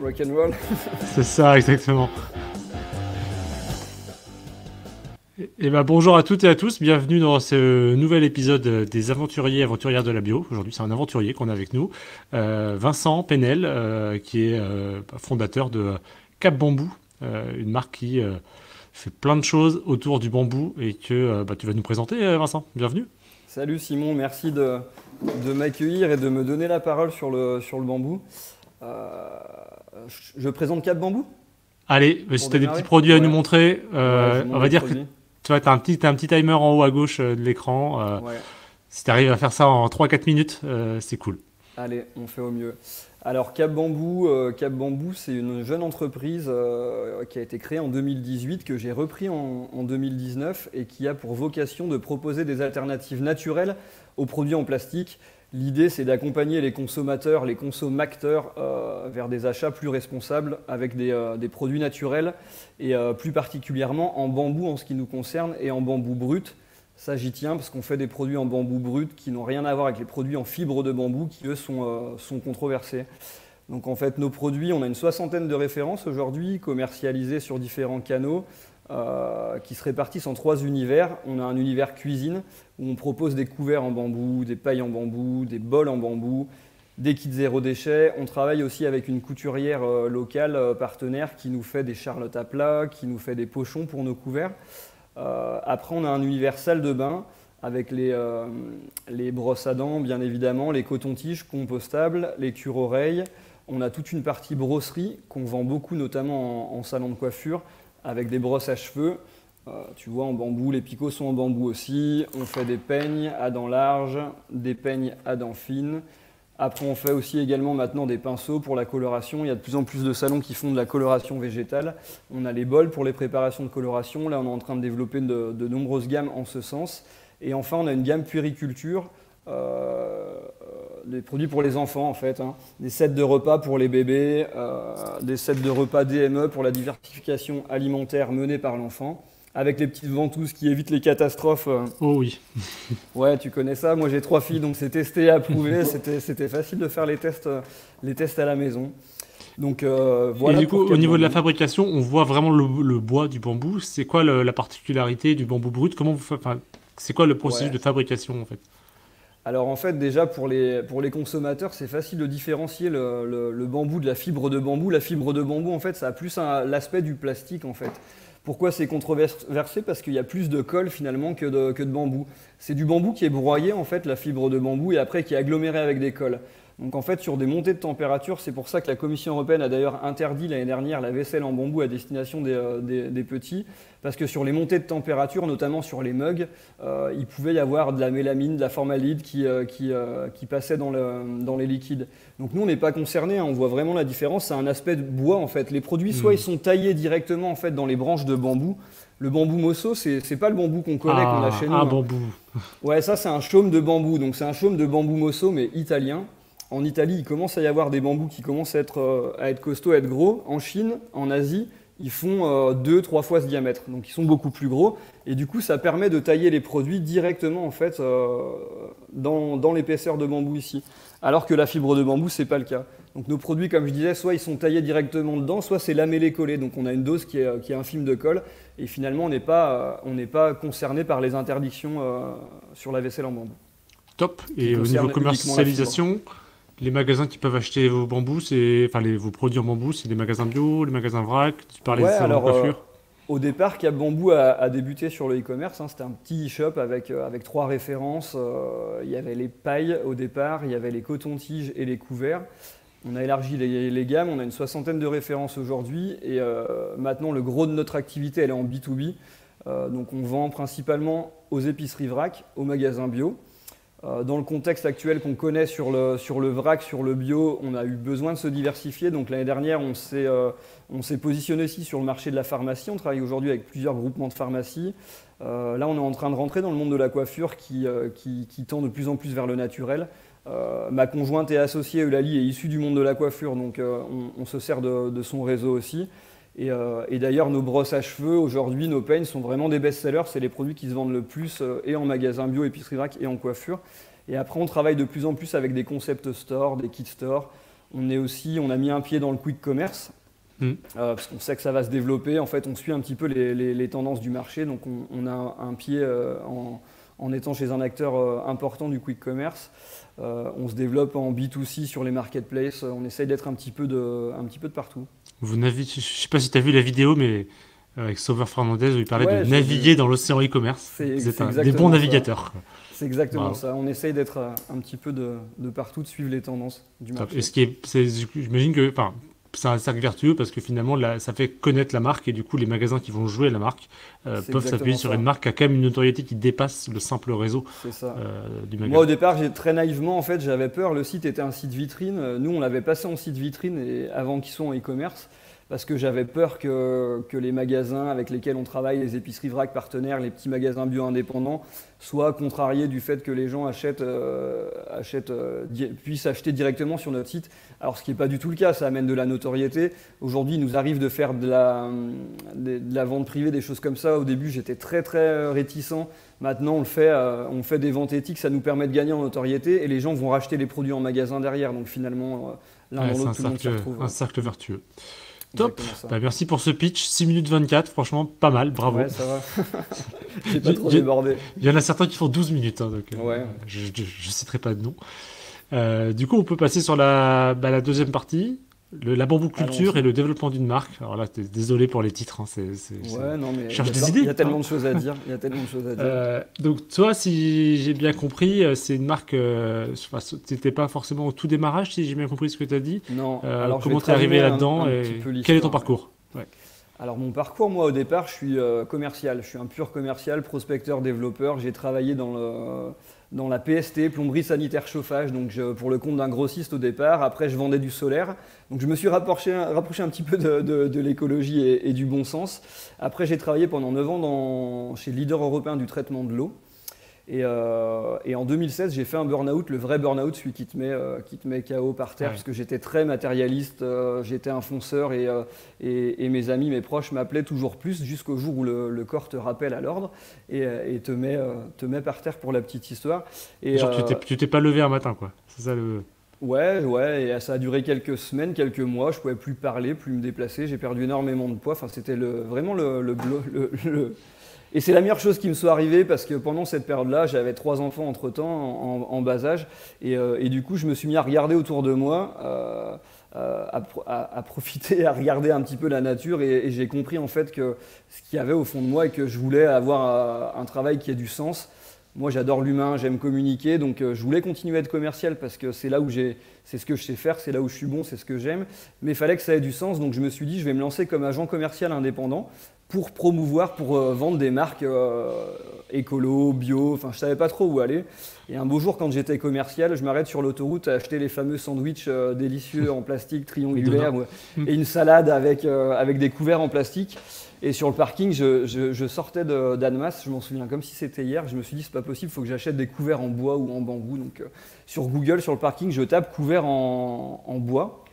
rock and roll. C'est ça, exactement. Et ben bonjour à toutes et à tous, bienvenue dans ce nouvel épisode des aventuriers et aventurières de la bio. Aujourd'hui, c'est un aventurier qu'on a avec nous, euh, Vincent Penel, euh, qui est euh, fondateur de Cap Bambou, une marque qui fait plein de choses autour du bambou et que bah, tu vas nous présenter, Vincent. Bienvenue. Salut Simon, merci de, de m'accueillir et de me donner la parole sur le, sur le bambou. Je présente Cap Bambou Allez, si tu as des petits produits à nous montrer, on va dire que tu vois, as, un petit, un petit timer en haut à gauche euh, de l'écran. Euh, si tu arrives à faire ça en 3-4 minutes, euh, c'est cool. Allez, on fait au mieux. Alors Cap Bambou, Cap Bambou, c'est une jeune entreprise qui a été créée en 2018 que j'ai repris en, en, 2019 et qui a pour vocation de proposer des alternatives naturelles aux produits en plastique L'idée, c'est d'accompagner les consommateurs, les consommateurs euh, vers des achats plus responsables avec des, euh, produits naturels et euh, plus particulièrement en bambou en ce qui nous concerne et en bambou brut. Ça, j'y tiens parce qu'on fait des produits en bambou brut qui n'ont rien à voir avec les produits en fibre de bambou qui, eux, sont, sont controversés. Donc, en fait, nos produits, on a une soixantaine de références aujourd'hui commercialisées sur différents canaux. Euh, qui se répartissent en trois univers. On a un univers cuisine où on propose des couverts en bambou, des pailles en bambou, des bols en bambou, des kits zéro déchet. On travaille aussi avec une couturière euh, locale euh, partenaire qui nous fait des charlottes à plat, qui nous fait des pochons pour nos couverts. après, on a un univers salle de bain avec les, brosses à dents, bien évidemment, les cotons-tiges compostables, les cure-oreilles. On a toute une partie brosserie qu'on vend beaucoup, notamment en salon de coiffure, avec des brosses à cheveux. Euh, tu vois, en bambou, les picots sont en bambou aussi. On fait des peignes à dents larges, des peignes à dents fines. Après, on fait aussi également maintenant des pinceaux pour la coloration. Il y a de plus en plus de salons qui font de la coloration végétale. On a les bols pour les préparations de coloration. Là, on est en train de développer de, nombreuses gammes en ce sens. Et enfin, on a une gamme puériculture euh, des produits pour les enfants en fait, hein. des sets de repas pour les bébés, euh, des sets de repas DME pour la diversification alimentaire menée par l'enfant, avec les petites ventouses qui évitent les catastrophes. Euh. Oh oui. ouais, tu connais ça. Moi j'ai trois filles, donc c'est testé approuvé. C'était facile de faire les tests, les tests à la maison. Donc voilà. Et du coup, au niveau de la fabrication, on voit vraiment le, bois du bambou. C'est quoi la particularité du bambou brut? Comment vous, enfin, c'est quoi le processus de fabrication en fait? Alors en fait déjà pour les, consommateurs c'est facile de différencier le, bambou de la fibre de bambou. La fibre de bambou en fait ça a plus l'aspect du plastique en fait. Pourquoi c'est controversé? Parce qu'il y a plus de colle finalement que de, que de bambou. C'est du bambou qui est broyé en fait, la fibre de bambou, et après qui est aggloméré avec des colles. Donc en fait, sur des montées de température, c'est pour ça que la Commission européenne a d'ailleurs interdit l'année dernière la vaisselle en bambou à destination des, euh, petits, parce que sur les montées de température, notamment sur les mugs, euh, il pouvait y avoir de la mélamine, de la formalide qui, euh, qui, passait dans, dans, les liquides. Donc nous, on n'est pas concernés, hein. on voit vraiment la différence, c'est un aspect de bois en fait. Les produits, soit hmm. ils sont taillés directement en fait dans les branches de bambou, le bambou mosso, c'est pas le bambou qu'on connaît, qu'on a ah, chez nous. Un hein. bambou. Ouais, ça c'est un chaume de bambou, donc c'est un chaume de bambou mosso mais italien. En Italie, il commence à y avoir des bambous qui commencent à être, euh, à être costauds, à être gros. En Chine, en Asie, ils font euh, deux, trois fois ce diamètre. Donc ils sont beaucoup plus gros. Et du coup, ça permet de tailler les produits directement en fait, euh, dans, l'épaisseur de bambou ici. Alors que la fibre de bambou, ce n'est pas le cas. Donc nos produits, comme je disais, soit ils sont taillés directement dedans, soit c'est lamellé-collé. Donc on a une dose qui est, qui est infime de colle. Et finalement, on n'est pas, pas concerné par les interdictions sur la vaisselle en bambou. Top. Et au niveau commercialisation les magasins qui peuvent acheter vos bambous, c'est, enfin les, vos produits en bambou, c'est des magasins bio, les magasins vrac. Tu parlais de salon de coiffure. Euh, au départ, Cap Bambou a, débuté sur le e-commerce. Hein. C'était un petit e-shop avec, euh, avec trois références. Euh, il y avait les pailles au départ, il y avait les cotons-tiges et les couverts. On a élargi les, gammes, on a une soixantaine de références aujourd'hui. Et maintenant, le gros de notre activité, elle est en B2B. donc on vend principalement aux épiceries vrac, aux magasins bio. Euh, dans le contexte actuel qu'on connaît sur le, sur le vrac, sur le bio, on a eu besoin de se diversifier. Donc l'année dernière, on s'est euh, positionné aussi sur le marché de la pharmacie. On travaille aujourd'hui avec plusieurs groupements de pharmacie. Euh, là, on est en train de rentrer dans le monde de la coiffure qui, qui, tend de plus en plus vers le naturel. ma conjointe est associée, Eulalie est issue du monde de la coiffure, donc on, se sert de son réseau aussi. Euh, et, d'ailleurs, nos brosses à cheveux, aujourd'hui, nos peignes sont vraiment des best-sellers. C'est les produits qui se vendent le plus euh, et en magasin bio, épicerie vrac et en coiffure. Et après, on travaille de plus en plus avec des concept stores, des kit stores. On est aussi, on a mis un pied dans le quick commerce. Mm. Euh, parce qu'on sait que ça va se développer. En fait, on suit un petit peu les, les- les tendances du marché. Donc, on, on a un, un pied en, en étant chez un acteur euh, important du quick commerce. Euh, on se développe en B2C sur les marketplaces. On essaye d'être un, petit peu de- un petit peu de partout. Vous naviguez, je sais pas si tu as vu la vidéo, mais euh, avec Sauveur Fernandez, où il parlait Ouais, de naviguer dans l'océan e-commerce. Vous êtes un- des bons navigateurs. C'est exactement ça. On essaye d'être un petit peu de, de partout, de suivre les tendances du marché. Et ce qui est, c'est- j'imagine que, enfin, c'est un cercle vertueux parce que finalement, là, ça fait connaître la marque et du coup, les magasins qui vont jouer à la marque euh, peuvent s'appuyer sur une marque qui a quand même une notoriété qui dépasse le simple réseau ça. euh, du Moi, au magasin. départ, j'ai très naïvement, en fait, j'avais peur. Le site était un site vitrine. Euh, Nous, on l'avait passé en site vitrine et avant qu'ils soient en e-commerce, parce que j'avais peur que, que les magasins avec lesquels on travaille, les épiceries vrac partenaires, les petits magasins bio indépendants, soient contrariés du fait que les gens achètent, euh, achètent, euh, puissent acheter directement sur notre site. Alors, ce qui n'est pas du tout le cas, ça amène de la notoriété. Aujourd'hui, il nous arrive de faire de la, hum, de, de la vente privée, des choses comme ça. Au début, j'étais très très euh, réticent. Maintenant, on le fait, euh, on fait des ventes éthiques, ça nous permet de gagner en notoriété et les gens vont racheter les produits en magasin derrière. Donc finalement, l'un Ouais, dans l'autre, tout le monde cercle, retrouve. un cercle vertueux. Top. Bah, merci pour ce pitch. 6 minutes 24, franchement, pas mal, bravo. Ouais, ça va. J'ai pas trop débordé. Il y en a certains qui font 12 minutes, hein, donc euh, Ouais. je ne citerai pas de nom. Euh, du coup, on peut passer sur la, bah, la deuxième partie, le, la bamboculture Allons-y. et le développement d'une marque. Alors là, désolé pour les titres. hein, c'est- Ouais, non, mais il y, cherche a des idées, il y a tellement hein. de choses à dire. Il y a tellement de choses à dire. Euh, donc toi, si j'ai bien compris, euh, c'est une marque. Euh, enfin, t'étais pas forcément au tout démarrage, si j'ai bien compris ce que tu as dit. non, Euh, alors comment t'es arrivé là-dedans et quel est ton parcours? Alors mon parcours, moi au départ, je suis commercial. Je suis un pur commercial, prospecteur, développeur. J'ai travaillé dans, le, dans la PST, plomberie sanitaire chauffage, donc pour le compte d'un grossiste au départ. Après, je vendais du solaire. Donc je me suis rapproché, rapproché un petit peu de, de- l'écologie et, du bon sens. Après, j'ai travaillé pendant 9 ans dans, chez le leader européen du traitement de l'eau. Et, euh, et en 2016, j'ai fait un burn-out, le vrai burn-out, celui qui te met, euh, qui te met KO par terre, Ouais. parce que j'étais très matérialiste, euh, j'étais un fonceur et, et, et mes amis, mes proches m'appelaient toujours plus jusqu'au jour où le, le corps te rappelle à l'ordre et, te, met, te met par terre pour la petite histoire. Et, Genre, tu t'es- tu t'es pas levé un matin, quoi. C'est ça le. Ouais, ouais, et ça a duré quelques semaines, quelques mois. Je pouvais plus parler, plus me déplacer. J'ai perdu énormément de poids. Enfin, c'était le, vraiment le, le, blo- le- le- Et c'est la meilleure chose qui me soit arrivée parce que pendant cette période-là, j'avais trois enfants entre temps en, bas âge. Et, euh, et du coup, je me suis mis à regarder autour de moi, euh, euh, à, pro- à- à profiter, à regarder un petit peu la nature. Et, j'ai compris en fait que ce qu'il y avait au fond de moi et que je voulais avoir un travail qui ait du sens. Moi, j'adore l'humain, j'aime communiquer, donc je voulais continuer à être commercial parce que c'est là où j'ai, c'est ce que je sais faire, c'est là où je suis bon, c'est ce que j'aime. Mais il fallait que ça ait du sens, donc je me suis dit, je vais me lancer comme agent commercial indépendant pour promouvoir, pour euh, vendre des marques euh, écolo, bio. Enfin, je savais pas trop où aller. Et un beau jour, quand j'étais commercial, je m'arrête sur l'autoroute à acheter les fameux sandwichs euh, délicieux en plastique triangulaire ouais, et une salade avec euh, avec des couverts en plastique. Et sur le parking, je, je- je sortais d'Annemasse, je m'en souviens comme si c'était hier. Je me suis dit, c'est pas possible, il faut que j'achète des couverts en bois ou en bambou. Donc, sur Google, sur le parking, je tape couverts en, en bois.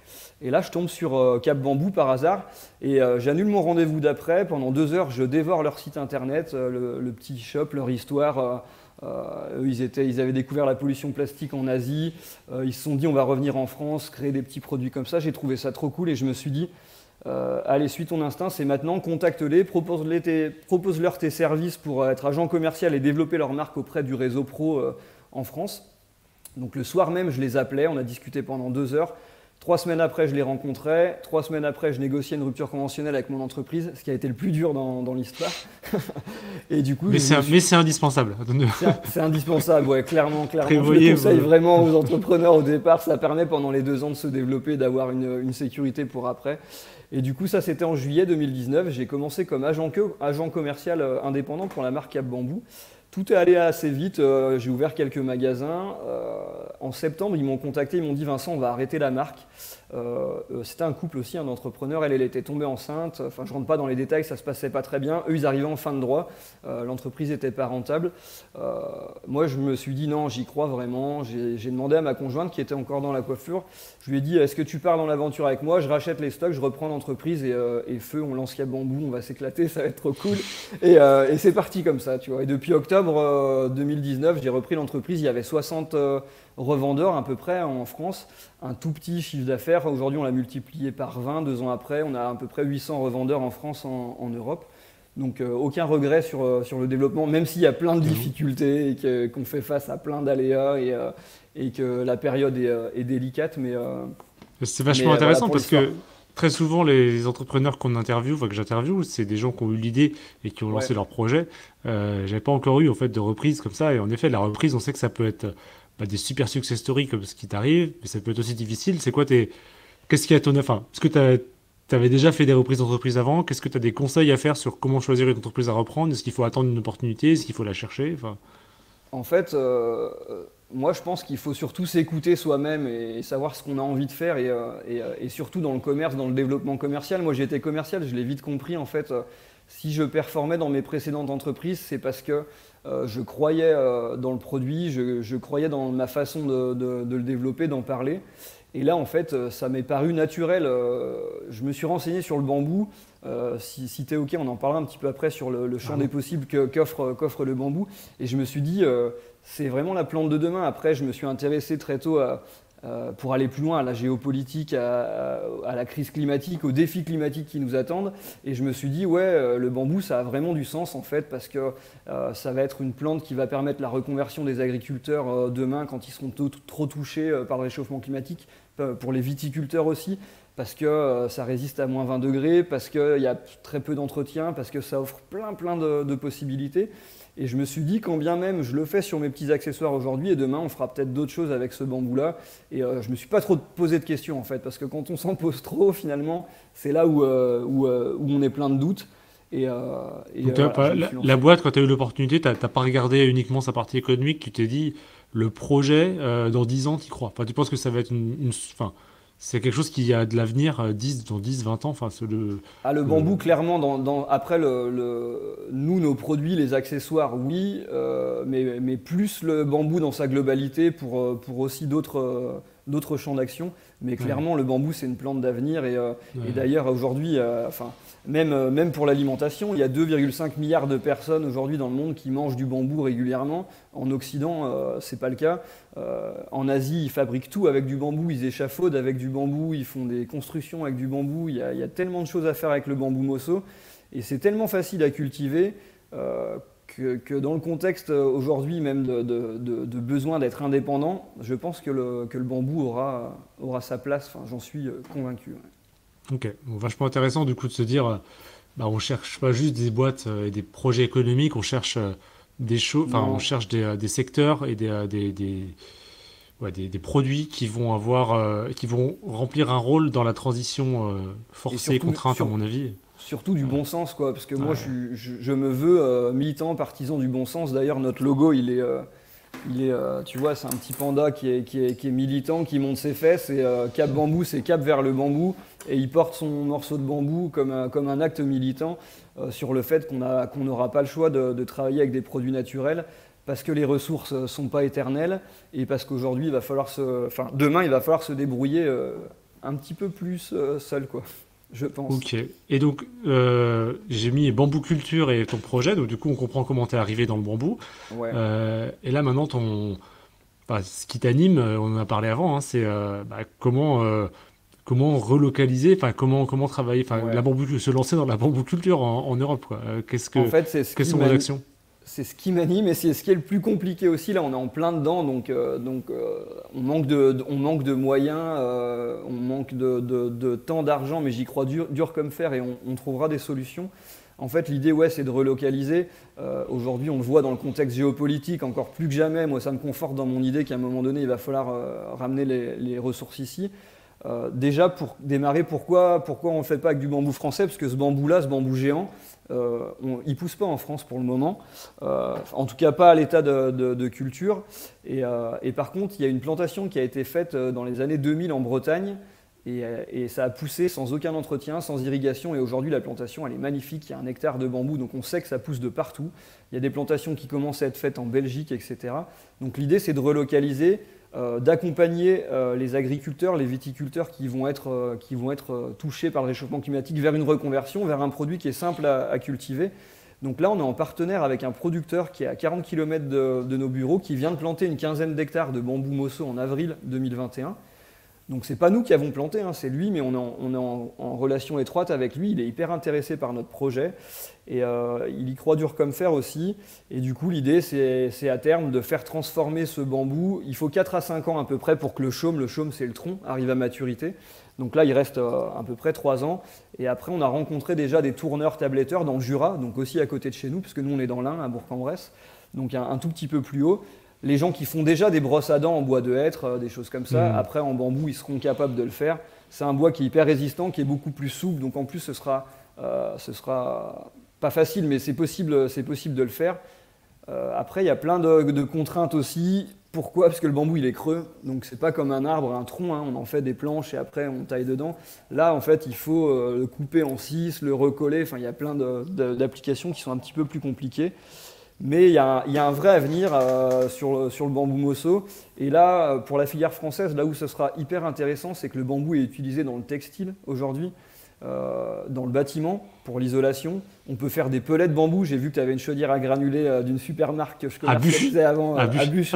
Et là, je tombe sur euh, Cap Bambou par hasard. Et euh, j'annule mon rendez-vous d'après. Pendant deux heures, je dévore leur site internet, euh, le, petit shop, leur histoire. eux, ils, étaient, ils avaient découvert la pollution plastique en Asie. Ils se sont dit, on va revenir en France, créer des petits produits comme ça. J'ai trouvé ça trop cool et je me suis dit, allez, suis ton instinct, c'est maintenant, contacte-les, propose-les tes- propose-leur tes services pour être agent commercial et développer leur marque auprès du réseau pro en France. Donc le soir même, je les appelais, on a discuté pendant deux heures. Trois semaines après, je les rencontrais. Trois semaines après, je négociais une rupture conventionnelle avec mon entreprise, ce qui a été le plus dur dans, dans l'histoire. et du coup, Mais je c'est suis- indispensable. c'est- indispensable, ouais, clairement, clairement. Je Prévoyez le conseille vraiment aux entrepreneurs au départ. Ça permet pendant les deux ans de se développer, d'avoir une, une sécurité pour après. Et du coup, ça, c'était en juillet 2019. J'ai commencé comme agent, agent commercial euh, indépendant pour la marque Cap Bambou. Tout est allé assez vite. euh, J'ai ouvert quelques magasins. Euh, en septembre, ils m'ont contacté. Ils m'ont dit Vincent, on va arrêter la marque. Euh, euh, C'était un couple aussi, un entrepreneur. Elle, elle était tombée enceinte. Enfin, je rentre pas dans les détails, ça se passait pas très bien. Eux, ils arrivaient en fin de droit. Euh, L'entreprise n'était pas rentable. Moi, je me suis dit non, j'y crois vraiment. J'ai demandé à ma conjointe qui était encore dans la coiffure. Je lui ai dit est-ce que tu pars dans l'aventure avec moi? Je rachète les stocks, je reprends l'entreprise et, feu, on lance Cap Bambou, on va s'éclater, ça va être trop cool. Et, et c'est parti comme ça, tu vois. Et depuis octobre 2019, j'ai repris l'entreprise. Il y avait 60 revendeurs à peu près en France, un tout petit chiffre d'affaires. Aujourd'hui, on l'a multiplié par 20. Deux ans après, on a à peu près 800 revendeurs en France, en, Europe. Donc aucun regret sur, sur le développement, même s'il y a plein de mmh. difficultés et qu'on fait face à plein d'aléas et, et, que la période est, est délicate. Mais c'est vachement intéressant parce que très souvent, les entrepreneurs qu'on interviewe, enfin que j'interviewe, c'est des gens qui ont eu l'idée et qui ont lancé leur projet. Euh, J'avais pas encore eu en fait de reprise comme ça. Et en effet, la reprise, on sait que ça peut être bah, des super success stories comme ce qui t'arrive, mais ça peut être aussi difficile. C'est quoi tes. Qu'est-ce qui a ton. Enfin, est-ce que tu avais déjà fait des reprises d'entreprise avant? Qu'est-ce que tu as des conseils à faire sur comment choisir une entreprise à reprendre? Est-ce qu'il faut attendre une opportunité? Est-ce qu'il faut la chercher? En fait, euh, moi, je pense qu'il faut surtout s'écouter soi-même et, savoir ce qu'on a envie de faire et, euh, euh, et, surtout dans le commerce, dans le développement commercial. Moi, j'étais commercial, je l'ai vite compris en fait. Si je performais dans mes précédentes entreprises, c'est parce que je croyais dans le produit, je, croyais dans ma façon de, de le développer, d'en parler. Et là, en fait, ça m'est paru naturel. je me suis renseigné sur le bambou. si, si tu es OK, on en parlera un petit peu après sur le, champ des possibles qu'offre le bambou. Et je me suis dit, c'est vraiment la plante de demain. Après, je me suis intéressé très tôt pour aller plus loin à la géopolitique, à, la crise climatique, aux défis climatiques qui nous attendent. Et je me suis dit, ouais, euh, le bambou, ça a vraiment du sens en fait, parce que euh, ça va être une plante qui va permettre la reconversion des agriculteurs euh, demain quand ils seront trop touchés par le réchauffement climatique, pour les viticulteurs aussi parce que ça résiste à moins 20 degrés, parce qu'il y a très peu d'entretien, parce que ça offre plein plein de possibilités. Et je me suis dit, quand bien même je le fais sur mes petits accessoires aujourd'hui, et demain on fera peut-être d'autres choses avec ce bambou-là. Et euh, je ne me suis pas trop posé de questions en fait, parce que quand on s'en pose trop, finalement, c'est là où, euh, euh, où, on est plein de doutes. Et, la, boîte, quand tu as eu l'opportunité, tu n'as pas regardé uniquement sa partie économique, tu t'es dit, le projet, dans 10 ans, tu crois. Enfin, tu penses que ça va être une, une c'est quelque chose qui a de l'avenir 10, euh, dans 10, 20 ans. Enfin, le, ah, le bambou, clairement, dans, après, le, nous, nos produits, les accessoires, oui, euh, mais, mais, plus le bambou dans sa globalité pour, euh, pour aussi d'autres d'autres champs d'action. Mais clairement, le bambou, c'est une plante d'avenir. Et, euh, d'ailleurs, aujourd'hui, enfin, euh, même pour l'alimentation, il y a 2,5 milliards de personnes aujourd'hui dans le monde qui mangent du bambou régulièrement. En Occident, c'est pas le cas. en Asie, ils fabriquent tout avec du bambou, ils échafaudent avec du bambou, ils font des constructions avec du bambou. Il y a, tellement de choses à faire avec le bambou mosso. Et c'est tellement facile à cultiver que, dans le contexte euh, aujourd'hui même de, besoin d'être indépendant, je pense que le, bambou aura, sa place, j'en suis euh, convaincu. Ok, vachement intéressant du coup de se dire, euh, bah, on cherche pas juste des boîtes et des projets économiques, on cherche des choses, enfin on cherche des, des, secteurs et des, des, des, des, produits qui vont avoir, qui vont remplir un rôle dans la transition forcée et contrainte à mon avis surtout du bon sens, quoi. Parce que moi, je, me veux euh, militant, partisan du bon sens. D'ailleurs, notre logo, il est, euh, il est euh, tu vois, c'est un petit panda qui est, qui est, militant, qui monte ses fesses. Et Cap Bambou, c'est Cap vers le bambou. Et il porte son morceau de bambou comme un, comme un acte militant sur le fait qu'on n'aura pas le choix de, travailler avec des produits naturels parce que les ressources ne sont pas éternelles et parce qu'aujourd'hui, il va falloir se, enfin, demain, il va falloir se débrouiller un petit peu plus seul, quoi je pense. Ok. Et donc, euh, j'ai mis bambou culture et ton projet. Donc, du coup, on comprend comment tu es arrivé dans le bambou. Euh, et là, maintenant, ton, ce qui t'anime, euh, on en a parlé avant, hein, c'est bah, comment, comment relocaliser, enfin, comment, comment travailler, enfin, la bambou, se lancer dans la bambou culture en, Europe. Qu'est-ce que, en fait, c'est ce quelles sont vos actions? C'est ce qui m'anime et c'est ce qui est le plus compliqué aussi. Là, on est en plein dedans, donc, euh, euh, on, manque de, moyens, euh, on manque de, temps, d'argent, mais j'y crois dur, comme fer et on, trouvera des solutions. En fait, l'idée, ouais, c'est de relocaliser. Aujourd'hui, on le voit dans le contexte géopolitique encore plus que jamais. Moi, ça me conforte dans mon idée qu'à un moment donné, il va falloir ramener les, ressources ici. déjà, pour démarrer, pourquoi, pourquoi on ne fait pas avec du bambou français? Parce que ce bambou-là, ce bambou géant, euh, il ne pousse pas en France pour le moment, euh, en tout cas pas à l'état de, culture. Euh, et, par contre, il y a une plantation qui a été faite dans les années 2000 en Bretagne, et, ça a poussé sans aucun entretien, sans irrigation, et aujourd'hui la plantation elle est magnifique, il y a un hectare de bambou, donc on sait que ça pousse de partout. Il y a des plantations qui commencent à être faites en Belgique, etc. Donc l'idée c'est de relocaliser euh, d'accompagner euh, les agriculteurs, les viticulteurs qui vont être, euh, qui vont être touchés par le réchauffement climatique vers une reconversion, vers un produit qui est simple à, cultiver. Donc là, on est en partenaire avec un producteur qui est à 40 km de, de nos bureaux, qui vient de planter une quinzaine d'hectares de bambou mosso en avril 2021. Donc c'est pas nous qui avons planté, hein, c'est lui, mais on est, en, relation étroite avec lui. Il est hyper intéressé par notre projet et euh, il y croit dur comme fer aussi. Et du coup, l'idée, c'est à terme de faire transformer ce bambou. Il faut 4 à 5 ans à peu près pour que le chaume, le chaume c'est le tronc, arrive à maturité. Donc là, il reste euh, à peu près 3 ans. Et après, on a rencontré déjà des tourneurs tabletteurs dans le Jura, donc aussi à côté de chez nous, puisque nous on est dans l'Ain, à Bourg-en-Bresse, donc un tout petit peu plus haut les gens qui font déjà des brosses à dents en bois de hêtre, euh, des choses comme ça, mm. après en bambou, ils seront capables de le faire. C'est un bois qui est hyper résistant, qui est beaucoup plus souple, donc en plus ce sera, euh, ce sera pas facile, mais c'est possible, c'est possible de le faire. Euh, après, il y a plein de, contraintes aussi. Pourquoi? Parce que le bambou il est creux, donc c'est pas comme un arbre, un tronc. Hein. on en fait des planches et après on taille dedans. Là, en fait, il faut le couper en six, le recoller. Enfin, il y a plein d'applications qui sont un petit peu plus compliquées. Mais il y, a un, vrai avenir euh, sur, le, bambou mosso. Et là, euh, pour la filière française, là où ce sera hyper intéressant, c'est que le bambou est utilisé dans le textile aujourd'hui, euh, dans le bâtiment, pour l'isolation. On peut faire des pellets de bambou. J'ai vu que tu avais une chaudière à granulés d'une super marque que je commercialisais avant. À Buche.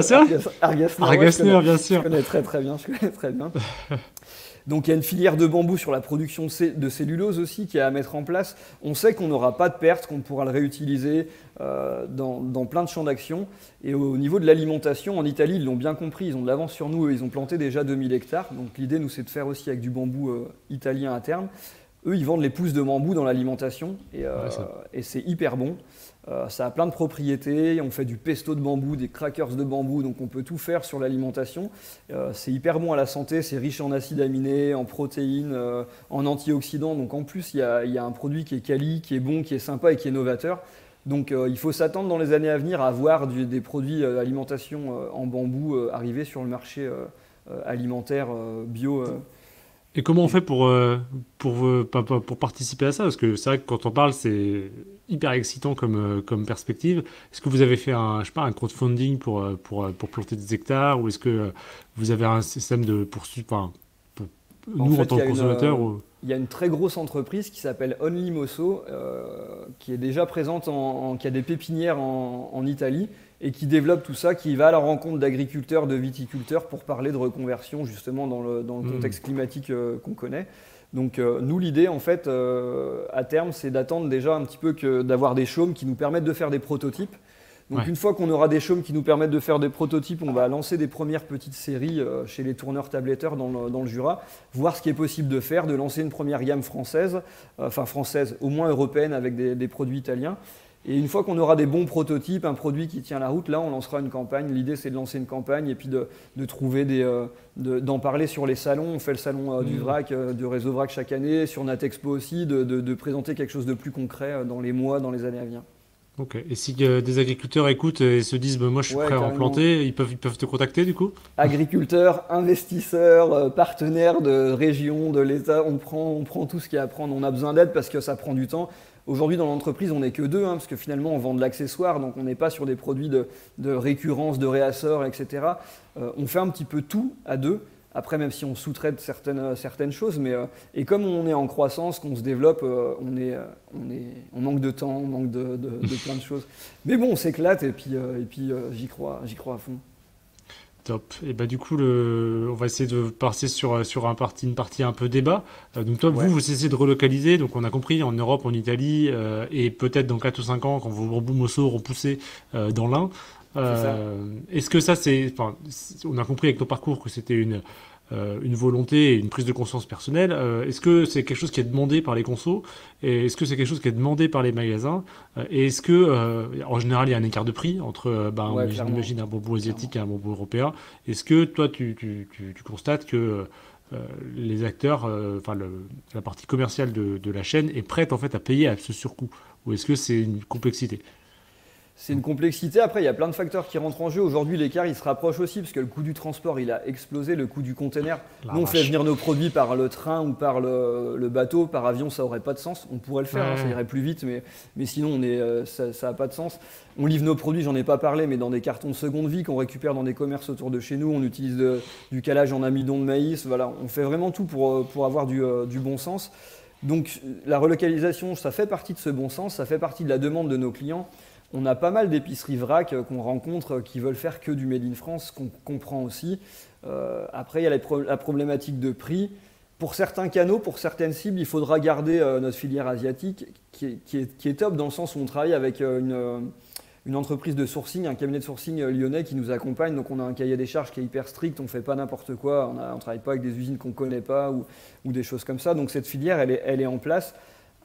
Ah, bien sûr. Je connais très très bien. Je connais très bien. Donc il y a une filière de bambou sur la production de cellulose aussi qui est à mettre en place. On sait qu'on n'aura pas de perte, qu'on pourra le réutiliser euh, dans, plein de champs d'action. Et au, niveau de l'alimentation, en Italie, ils l'ont bien compris, ils ont de l'avance sur nous, ils ont planté déjà 2000 hectares. Donc l'idée, nous, c'est de faire aussi avec du bambou euh, italien à terme. Eux, ils vendent les pousses de bambou dans l'alimentation et, euh, et c'est hyper bon. Euh, ça a plein de propriétés. On fait du pesto de bambou, des crackers de bambou, donc on peut tout faire sur l'alimentation. Euh, c'est hyper bon à la santé, c'est riche en acides aminés, en protéines, en antioxydants. Donc en plus, il y, a, un produit qui est quali, qui est bon, qui est sympa et qui est novateur. Donc il faut s'attendre dans les années à venir à voir des produits d'alimentation en bambou arriver sur le marché alimentaire bio. Et comment on fait pour, pour, pour, participer à ça? Parce que c'est vrai que quand on parle, c'est hyper excitant comme, euh, comme perspective. Est-ce que vous avez fait un, je sais pas, un crowdfunding pour, euh, pour, euh, pour planter des hectares? Ou est-ce que vous avez un système de poursuite enfin, pour nous en, tant que consommateurs Il y a une très grosse entreprise qui s'appelle Only Mosso qui est déjà présente, en, qui a des pépinières en, en, Italie et qui développe tout ça, qui va à la rencontre d'agriculteurs, de viticulteurs pour parler de reconversion justement dans le, dans le mmh. contexte climatique qu'on connaît. Donc euh, nous, l'idée, en fait, euh, à terme, c'est d'attendre déjà un petit peu que, d'avoir des chaumes qui nous permettent de faire des prototypes. Donc une fois qu'on aura des chaumes qui nous permettent de faire des prototypes, on va lancer des premières petites séries euh, chez les tourneurs tabletteurs dans le, dans le, Jura, voir ce qui est possible de faire, de lancer une première gamme française, enfin française, au moins européenne avec des, des produits italiens. Et une fois qu'on aura des bons prototypes, un produit qui tient la route, là, on lancera une campagne. L'idée, c'est de lancer une campagne et puis de, trouver des, euh, d'en parler sur les salons. On fait le salon euh, du mmh. VRAC, euh, du réseau VRAC chaque année, sur Natexpo aussi, de, présenter quelque chose de plus concret dans les mois, dans les années à venir. Ok. Et si des agriculteurs écoutent et se disent, bah, moi, je suis prêt à en planter, ils peuvent, ils peuvent te contacter du coup? Agriculteurs, investisseurs, partenaires de régions, de l'État, on prend, on prend tout ce qu'il y a à prendre. On a besoin d'aide parce que ça prend du temps. Aujourd'hui, dans l'entreprise, on n'est que deux, hein, parce que finalement, on vend de l'accessoire, donc on n'est pas sur des produits de, récurrence, de réassort, etc. Euh, on fait un petit peu tout à deux. Après, même si on sous-traite certaines, certaines choses, mais euh, et comme on est en croissance, qu'on se développe, euh, on, est, on, est, on manque de temps, on manque de, de plein de choses. Mais bon, on s'éclate et puis, et puis j'y crois, j'y crois à fond. Top. Et bah du coup, le... on va essayer de passer sur, sur un parti, une partie un peu débat. Euh, donc toi, vous, vous essayez de relocaliser. Donc on a compris en Europe, en Italie, euh, et peut-être dans 4 ou 5 ans, quand vos mosso auront poussé euh, dans l'Ain. Est-ce que ça, c'est... Enfin, on a compris avec ton parcours que c'était une une volonté et une prise de conscience personnelle. Euh, est-ce que c'est quelque chose qui est demandé par les consos et est-ce que c'est quelque chose qui est demandé par les magasins euh, Et est-ce que, en général, il y a un écart de prix entre, ben, imagine un bonbon asiatique et un bonbon européen. Est-ce que toi, tu, tu, tu, constates que les acteurs, enfin la partie commerciale de, de, la chaîne est prête en fait à payer à ce surcoût Ou est-ce que c'est une complexité? C'est une complexité. Après, il y a plein de facteurs qui rentrent en jeu. Aujourd'hui, l'écart, il se rapproche aussi parce que le coût du transport, il a explosé. Le coût du container. Nous, on fait venir nos produits par le train ou par le, bateau. Par avion, ça n'aurait pas de sens. On pourrait le faire, hein, ça irait plus vite, mais, mais sinon, on est, euh, ça n'a pas de sens. On livre nos produits, j'en ai pas parlé, mais dans des cartons de seconde vie qu'on récupère dans des commerces autour de chez nous. On utilise du calage en amidon de maïs. Voilà, on fait vraiment tout pour, euh, pour avoir du, euh, du bon sens. Donc la relocalisation, ça fait partie de ce bon sens, ça fait partie de la demande de nos clients. On a pas mal d'épiceries vrac euh, qu'on rencontre euh, qui veulent faire que du Made in France, qu'on comprend aussi. Euh, après, il y a la, problématique de prix. Pour certains canaux, pour certaines cibles, il faudra garder notre filière asiatique qui est, top dans le sens où on travaille avec une, entreprise de sourcing, un cabinet de sourcing lyonnais qui nous accompagne. Donc on a un cahier des charges qui est hyper strict, on ne fait pas n'importe quoi, on ne travaille pas avec des usines qu'on ne connaît pas ou, des choses comme ça. Donc cette filière, elle est en place.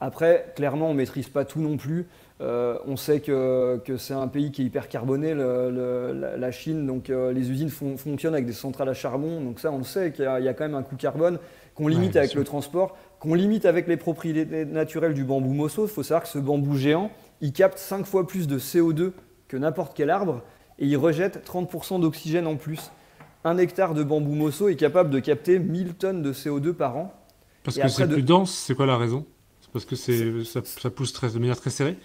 Après, clairement, on ne maîtrise pas tout non plus. Euh, on sait que, c'est un pays qui est hyper carboné, la, Chine, donc euh, les usines fonctionnent avec des centrales à charbon, donc ça on le sait qu'il y, a quand même un coût carbone qu'on limite avec le transport, qu'on limite avec les propriétés naturelles du bambou mosso. Il faut savoir que ce bambou géant, il capte 5 fois plus de CO2 que n'importe quel arbre et il rejette 30% d'oxygène en plus. Un hectare de bambou mosso est capable de capter 1000 tonnes de CO2 par an. Parce que c'est plus dense, c'est quoi la raison? Parce que ça, ça pousse de manière très serrée?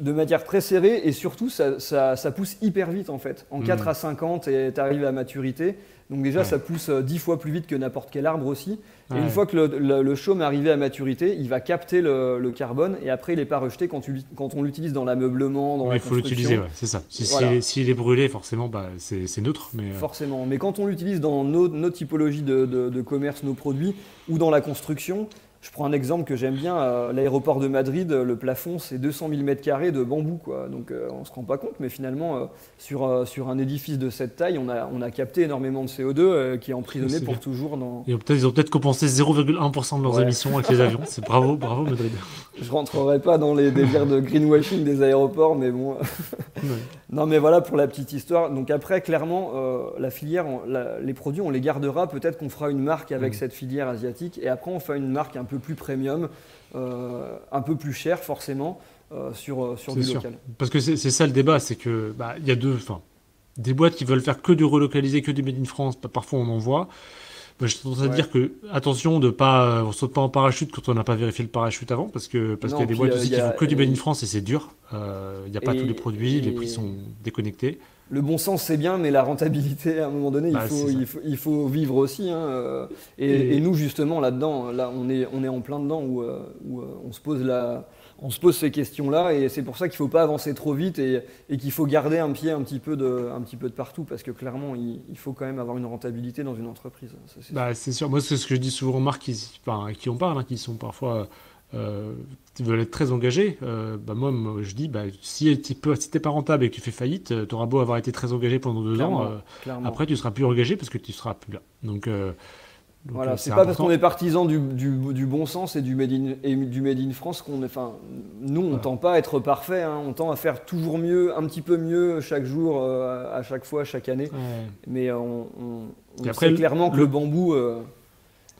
De manière très serrée et surtout ça, pousse hyper vite en fait. En 4 hmm. à 50 et tu arrives à maturité. Donc déjà ça pousse 10 euh, fois plus vite que n'importe quel arbre aussi. Et une fois que le, chaume est arrivé à maturité, il va capter le, carbone et après il n'est pas rejeté quand, on l'utilise dans l'ameublement, dans Il faut l'utiliser, c'est ça. S'il est brûlé, forcément bah, c'est neutre. Mais... Euh. Forcément, mais quand on l'utilise dans nos, typologies de commerce, nos produits ou dans la construction, je prends un exemple que j'aime bien, à l'aéroport de Madrid, le plafond c'est 200 000 m2 de bambou. Quoi. Donc euh, on ne se rend pas compte, mais finalement euh, sur, euh, sur un édifice de cette taille, on a, on a capté énormément de CO2 qui est emprisonné pour toujours dans... ils ont peut-être compensé 0,1% de leurs émissions avec les avions. C'est bravo, bravo Madrid. Je rentrerai pas dans les délires de greenwashing des aéroports, mais bon. non mais voilà pour la petite histoire. Donc après, clairement, la filière, les produits, on les gardera. Peut-être qu'on fera une marque avec mm. cette filière asiatique, et après on fera une marque un peu plus premium, euh, un peu plus cher forcément euh, sur, euh, sur du local. Parce que c'est ça le débat, c'est que bah, il y a deux, enfin, des boîtes qui veulent faire que du relocalisé, que du made in France. Parfois on en voit. Je tendance à dire que attention de pas, on saute pas en parachute quand on n'a pas vérifié le parachute avant, parce que parce qu'il y a des boîtes aussi qui font que du made in France et c'est dur. Il n'y a pas tous les produits, les prix sont déconnectés le bon sens c'est bien, mais la rentabilité à un moment donné, il, bah, faut, il, faut, vivre aussi. Hein, euh, et, nous justement là-dedans, là on est, on est en plein dedans où, euh, où euh, on se pose la, on se pose ces questions-là et c'est pour ça qu'il ne faut pas avancer trop vite et, qu'il faut garder un pied un petit peu de, un petit peu de partout parce que clairement il, faut quand même avoir une rentabilité dans une entreprise. C'est bah, sûr. Moi c'est ce que je dis souvent aux marques qui, enfin, qui en parlent, hein, qui sont parfois euh, veulent être très engagés, euh, bah moi, je dis, bah, si tu n'es pas rentable et que tu fais faillite, euh, tu auras beau avoir été très engagé pendant deux ans, euh, après tu seras plus engagé parce que tu seras plus là. Donc, voilà, c'est pas parce qu'on est partisan du, du, bon sens et du made in, et du made in France qu'on enfin, nous on tend pas à être parfait, hein, on tend à faire toujours mieux, un petit peu mieux chaque jour, à chaque fois, chaque année. Mais on, on, sait clairement que le, bambou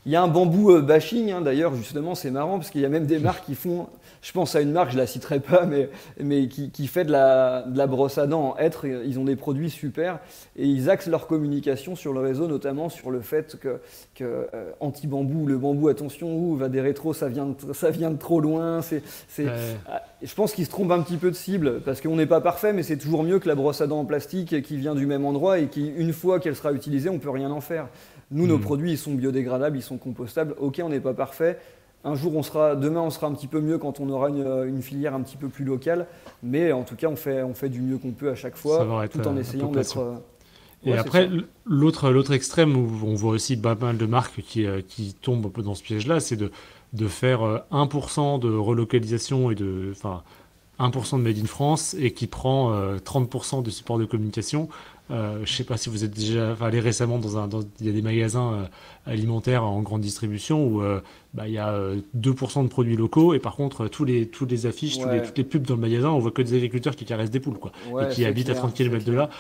il y a un bambou euh, bashing, hein, d'ailleurs, justement, c'est marrant, parce qu'il y a même des marques qui font, je pense à une marque, je la citerai pas, mais, mais qui, fait de la, de la, brosse à dents en hêtre, ils ont des produits super, et ils axent leur communication sur le réseau, notamment sur le fait que, que euh, anti-bambou, le bambou, attention, ou va des rétros, ça vient de, ça vient de trop loin, c'est, ah, je pense qu'ils se trompent un petit peu de cible, parce qu'on n'est pas parfait, mais c'est toujours mieux que la brosse à dents en plastique qui vient du même endroit et qui, une fois qu'elle sera utilisée, on peut rien en faire. Nous, nos hmm. produits, ils sont biodégradables, ils sont compostables. Ok, on n'est pas parfait. Un jour, on sera, demain, on sera un petit peu mieux quand on aura une, filière un petit peu plus locale. Mais en tout cas, on fait, on fait du mieux qu'on peut à chaque fois, tout en essayant d'être. Euh, et après, l'autre, l'autre extrême où on voit aussi pas mal de marques qui, euh, qui tombent un peu dans ce piège-là, c'est de, de faire 1% euh, de relocalisation et de, enfin, 1% de Made in France et qui prend 30% de support de communication euh, je ne sais pas si vous êtes déjà allé récemment dans un, il y a des magasins euh, alimentaires en grande distribution où euh, bah, il y a 2% de produits locaux et par contre tous les tous les affiches, toutes les pubs dans le magasin, on voit que des agriculteurs qui caressent des poules quoi, et qui habitent à 30 km de là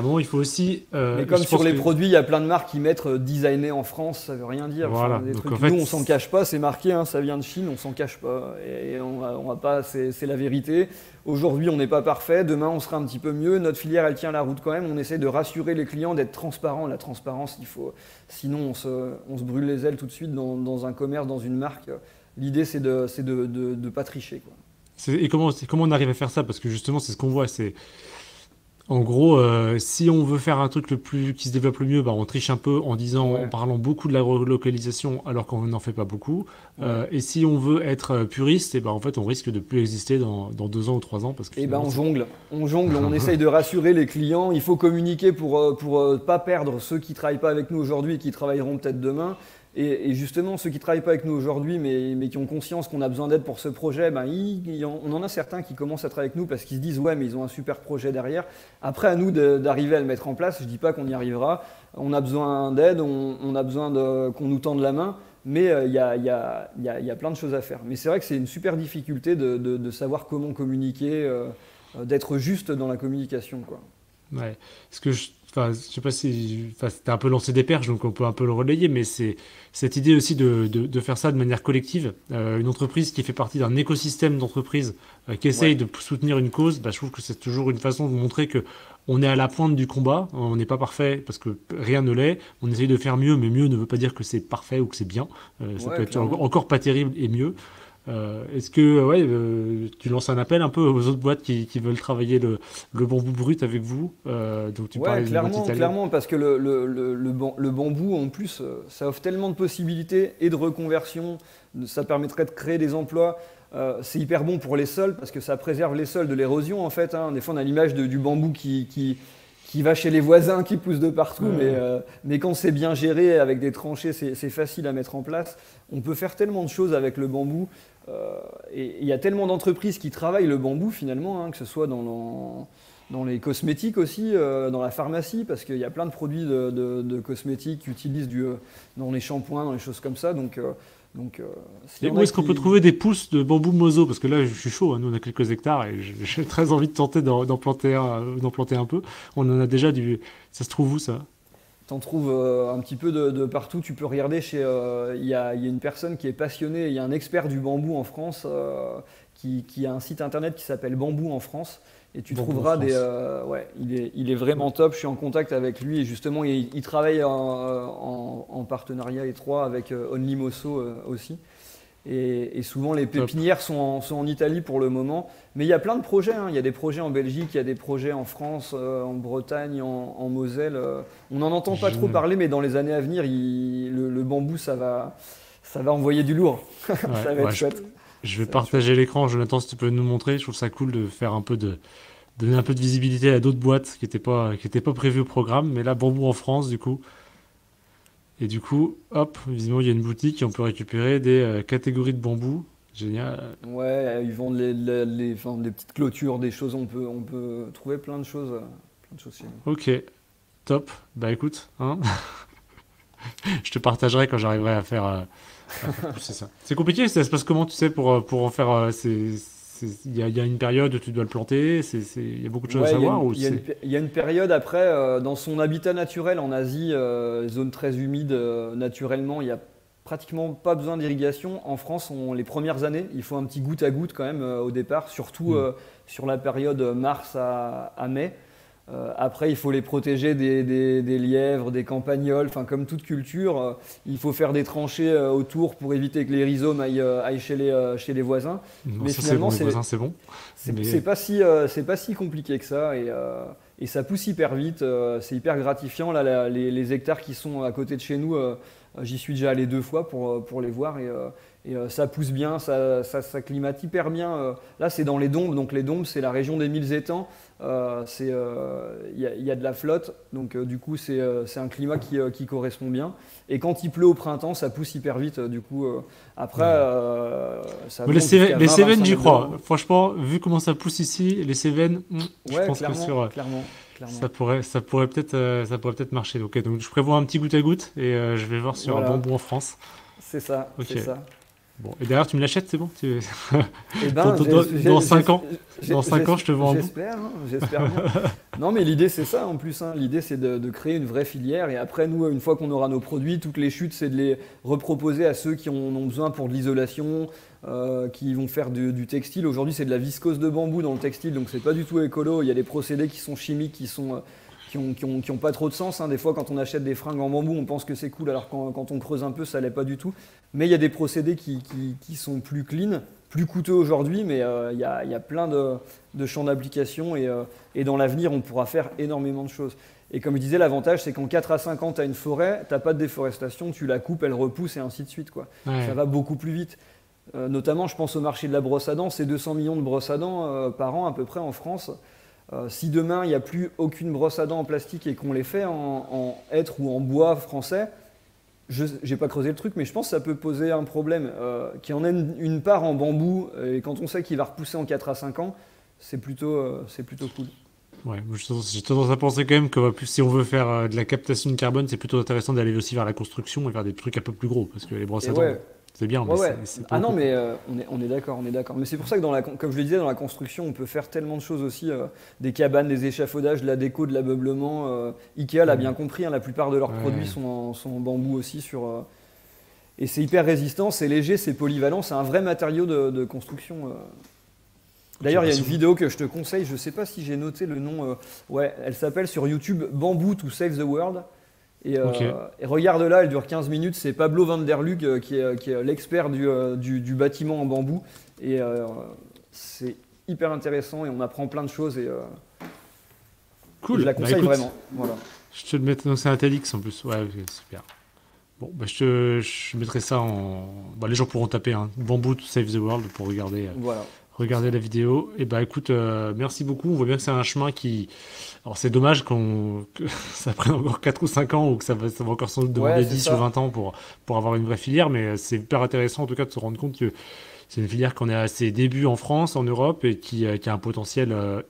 un moment, il faut aussi. Euh, Mais comme sur les produits, il y a plein de marques qui mettent euh, designé en France, ça veut rien dire. Voilà. Nous, on s'en cache pas, c'est marqué, hein, ça vient de Chine, on s'en cache pas. Et on va, pas, c'est la vérité. Aujourd'hui, on n'est pas parfait. Demain, on sera un petit peu mieux. Notre filière, elle tient la route quand même. On essaie de rassurer les clients, d'être transparent. La transparence, il faut. Sinon, on se, on se brûle les ailes tout de suite dans, dans un commerce, dans une marque. L'idée, c'est de ne de, de, de, pas tricher. Quoi. Et comment, comment on arrive à faire ça? Parce que justement, c'est ce qu'on voit. C'est En gros, euh, si on veut faire un truc le plus qui se développe le mieux, bah, on triche un peu en disant, en parlant beaucoup de la relocalisation alors qu'on n'en fait pas beaucoup. Euh, et si on veut être euh, puriste, et ben en fait, on risque de plus exister dans, deux ans ou trois ans parce que. Et ben on jongle, on jongle, on essaye de rassurer les clients. Il faut communiquer pour pour pas perdre ceux qui travaillent pas avec nous aujourd'hui et qui travailleront peut-être demain. Et, justement, ceux qui ne travaillent pas avec nous aujourd'hui, mais, qui ont conscience qu'on a besoin d'aide pour ce projet, ben, on en a certains qui commencent à travailler avec nous parce qu'ils se disent Ouais, mais ils ont un super projet derrière. Après, à nous d'arriver à le mettre en place. Je ne dis pas qu'on y arrivera. On a besoin d'aide, on, a besoin qu'on nous tende la main, mais il y, a, plein de choses à faire. Mais c'est vrai que c'est une super difficulté de, savoir comment communiquer, euh, d'être juste dans la communication. Quoi. Ouais. Ce que je Enfin, je sais pas si, enfin, c'était un peu lancé des perches, donc on peut un peu le relayer, mais c'est cette idée aussi de, de, faire ça de manière collective. Euh, une entreprise qui fait partie d'un écosystème d'entreprises euh, qui essaye de soutenir une cause, bah, je trouve que c'est toujours une façon de montrer que on est à la pointe du combat, on n'est pas parfait parce que rien ne l'est, on essaye de faire mieux, mais mieux ne veut pas dire que c'est parfait ou que c'est bien. Euh, ça peut être encore pas terrible et mieux. Euh, est-ce que ouais, euh, tu lances un appel un peu aux autres boîtes qui, veulent travailler le, bambou brut avec vous euh, donc tu ouais, clairement, clairement, parce que le, le, le, bambou, en plus, ça offre tellement de possibilités et de reconversion, ça permettrait de créer des emplois. c'est hyper bon pour les sols parce que ça préserve les sols de l'érosion en fait. Hein. Des fois, on a l'image du bambou qui, qui, qui, va chez les voisins, qui pousse de partout, mais, mais quand c'est bien géré avec des tranchées, c'est facile à mettre en place. On peut faire tellement de choses avec le bambou. Euh, et il y a tellement d'entreprises qui travaillent le bambou finalement, hein, que ce soit dans, dans, les cosmétiques aussi, euh, dans la pharmacie, parce qu'il y a plein de produits de, cosmétiques qui utilisent du, euh, dans les shampoings, dans les choses comme ça. Donc, donc, et où est-ce qu'on peut trouver des pousses de bambou mozo? Parce que là, je suis chaud, hein, nous on a quelques hectares et j'ai très envie de tenter d'en planter, planter, un peu. On en a déjà du. Ça se trouve où ça? T'en trouves euh, un petit peu de, partout. Tu peux regarder chez. Euh, il y, a une personne qui est passionnée, il y a un expert du bambou en France euh, qui, a un site internet qui s'appelle Bambou en France. Et tu trouveras des. ouais, il est, il est, vraiment top. Je suis en contact avec lui et justement, il, travaille en, en, partenariat étroit avec Only Mosso aussi. Et, souvent, les pépinières sont en, sont en, Italie pour le moment. Mais il y a plein de projets. Hein. Il y a des projets en Belgique, il y a des projets en France, euh, en Bretagne, en, Moselle. Euh. on n'en entend pas trop parler, mais dans les années à venir, le, bambou, ça va, ça va envoyer du lourd. ça va être chouette. Je, vais partager l'écran. Jonathan, si tu peux nous montrer. Je trouve ça cool de faire un peu de donner un peu de visibilité à d'autres boîtes qui n'étaient pas, qui pas prévues au programme. Mais là, bambou en France, du coup. Et du coup, hop, visiblement, il y a une boutique et on peut récupérer des euh, catégories de bambou. Génial. Ouais, ils vendent les, les, petites clôtures, des choses. On peut, on peut trouver plein de choses, plein de choses chez nous. Ok, top. Bah écoute, hein je te partagerai quand j'arriverai à faire, euh, ça. C'est compliqué, ça se passe comment, tu sais, pour, euh, pour en faire ces, il y, a une période où tu dois le planter, il y a beaucoup de choses à savoir Il y, a une période après, euh, dans son habitat naturel en Asie, euh, zone très humide euh, naturellement, il n'y a pratiquement pas besoin d'irrigation. En France, on, les premières années, il faut un petit goutte à goutte quand même au départ, surtout mm. sur la période mars à mai. Euh, après, il faut les protéger des, lièvres, des campagnols, enfin comme toute culture, euh, il faut faire des tranchées euh, autour pour éviter que les rhizomes aillent, chez, les, chez, les, voisins. mais finalement, c'est bon. C'est pas si c'est pas si compliqué que ça et, et ça pousse hyper vite. c'est hyper gratifiant là, les, hectares qui sont à côté de chez nous. J'y suis déjà allé deux fois pour, pour les voir et, et ça pousse bien, ça, ça, ça, climate hyper bien. là, c'est dans les Dombes, donc les Dombes, c'est la région des mille étangs. Euh, il euh, y, a de la flotte, donc euh, du coup c'est un climat qui, qui, correspond bien. Et quand il pleut au printemps, ça pousse hyper vite. Du coup, après, ça les, Cévennes, j'y crois. Franchement, vu comment ça pousse ici, les Cévennes, hmm, je pense que sur, clairement, ça pourrait, ça pourrait peut-être, ça pourrait peut-être marcher. donc je prévois un petit goutte à goutte et je vais voir sur un bonbon en France. C'est ça, c'est ça. Bon, et derrière, tu me l'achètes, c'est bon tu... Eh ben, dans, 5 ans, dans 5 ans, je te vends un J'espère, hein, j'espère non, mais l'idée, c'est ça en plus. Hein. L'idée, c'est de, créer une vraie filière. Et après, nous, une fois qu'on aura nos produits, toutes les chutes, c'est de les reproposer à ceux qui en ont besoin pour de l'isolation, euh, qui vont faire du, textile. Aujourd'hui, c'est de la viscose de bambou dans le textile, donc c'est pas du tout écolo. Il y a des procédés qui sont chimiques, qui sont, euh, qui ont, qui ont, pas trop de sens. Hein. Des fois, quand on achète des fringues en bambou, on pense que c'est cool, alors quand, quand, on creuse un peu, ça l'est pas du tout. Mais il y a des procédés qui, qui, sont plus clean, plus coûteux aujourd'hui, mais euh, il y, a, y, a, plein de, de champs d'application et, euh, et, dans l'avenir, on pourra faire énormément de choses. Et comme je disais, l'avantage, c'est qu'en 4 à 5 ans, tu as une forêt, tu n'as pas de déforestation, tu la coupes, elle repousse et ainsi de suite. Quoi. Ça va beaucoup plus vite. Euh, notamment, je pense au marché de la brosse à dents, c'est 200 millions de brosses à dents par an à peu près en France. Euh, si demain il n'y a plus aucune brosse à dents en plastique et qu'on les fait en, en hêtre ou en bois français, je n'ai pas creusé le truc, mais je pense que ça peut poser un problème. Euh, qui en ait une, part en bambou, et quand on sait qu'il va repousser en 4 à 5 ans, c'est plutôt, euh, c'est plutôt cool. Ouais, j'ai tendance à penser quand même que si on veut faire de la captation de carbone, c'est plutôt intéressant d'aller aussi vers la construction et vers des trucs un peu plus gros, parce que les brosses à dents, c'est bien, mais Ah non, mais euh, on est, on est d'accord, on est d'accord. Mais c'est pour ça que, dans la, comme je le disais, dans la construction, on peut faire tellement de choses aussi. Euh, des cabanes, des échafaudages, de la déco, de l'ameublement. Euh, Ikea l'a bien compris, hein, la plupart de leurs produits sont en, sont en, bambou aussi. Sur, et c'est hyper résistant, c'est léger, c'est polyvalent, c'est un vrai matériau de, construction. D'ailleurs, il y a une vidéo que je te conseille, je ne sais pas si j'ai noté le nom. ouais, elle s'appelle sur YouTube Bamboo to Save the World. Euh, et, regarde là, elle dure 15 minutes. C'est Pablo Van der Lug euh, qui est, l'expert euh, du, bâtiment en bambou. Et c'est hyper intéressant et on apprend plein de choses. Et, cool. Je la bah, conseille vraiment. Voilà. Je te le mets dans Satellix en plus. Ouais, super. Bon, bah, je, te, je mettrai ça en. Bah, les gens pourront taper hein. Bamboo to Save the World pour regarder. Voilà regarder la vidéo. Et bah écoute, euh, merci beaucoup. On voit bien que c'est un chemin qui. Alors c'est dommage qu'on que ça prenne encore 4 ou 5 ans ou que ça va, ça va encore sans doute demander 10 ou 20 ans pour, pour avoir une vraie filière, mais c'est hyper intéressant en tout cas de se rendre compte que c'est une filière qu'on est à ses débuts en France, en Europe et qui, euh, qui a un potentiel euh,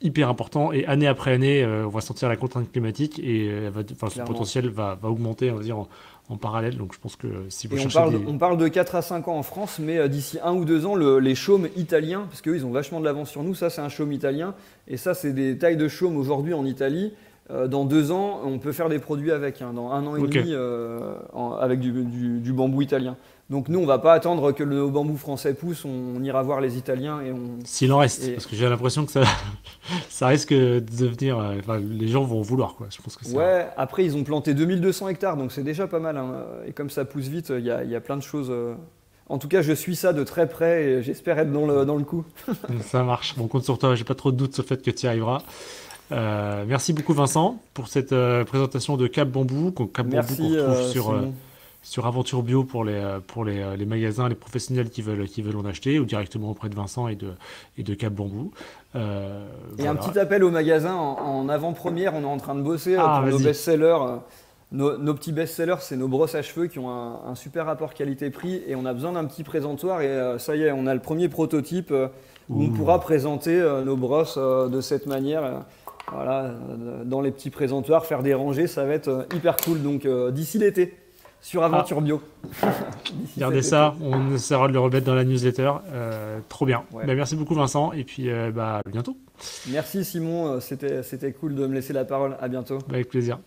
hyper important. Et année après année, on va sentir la contrainte climatique et va, son potentiel va, va, augmenter, on va dire, en parallèle. Donc je pense que si vous on parle, on parle de 4 à 5 ans en France, mais euh, d'ici un ou deux ans, les chaumes italiens, parce qu'eux, ils ont vachement de l'avance sur nous, ça c'est un chaume italien, et ça c'est des tailles de chaume aujourd'hui en Italie. Euh, dans deux ans, on peut faire des produits avec, hein, dans un an et demi, euh, avec du, bambou italien. Donc nous, on va pas attendre que le bambou français pousse, on, ira voir les Italiens et on. S'il en reste, parce que j'ai l'impression que ça, ça risque de devenir. Euh, enfin, les gens vont vouloir quoi. Je pense que ouais. Après, ils ont planté 2200 hectares, donc c'est déjà pas mal. Hein. Et comme ça pousse vite, il y a, y a, plein de choses. Euh. En tout cas, je suis ça de très près et j'espère être dans le, dans le coup. ça marche. Bon, compte sur toi. J'ai pas trop de doute sur le fait que tu y arriveras. Euh, merci beaucoup Vincent pour cette présentation de Cap Bambou, Cap Bambou qu'on retrouve sur sur Aventure Bio pour les, euh, pour les, euh, les, magasins, les professionnels qui veulent, qui veulent en acheter, ou directement auprès de Vincent et de, et de Cap Bambou. Euh, et un petit appel aux magasins en, avant-première, on est en train de bosser ah, pour nos best-sellers. Nos, petits best-sellers, c'est nos brosses à cheveux qui ont un, super rapport qualité-prix et on a besoin d'un petit présentoir et ça y est, on a le premier prototype où on pourra présenter nos brosses de cette manière. Voilà, dans les petits présentoirs, faire des rangées, ça va être hyper cool. Donc d'ici l'été sur Aventure Bio. Regardez ça, on essaiera de le remettre dans la newsletter. Euh, trop bien. Bah, merci beaucoup Vincent et puis euh, bah, à bientôt. Merci Simon, euh, c'était cool de me laisser la parole. À bientôt. Bah, avec plaisir.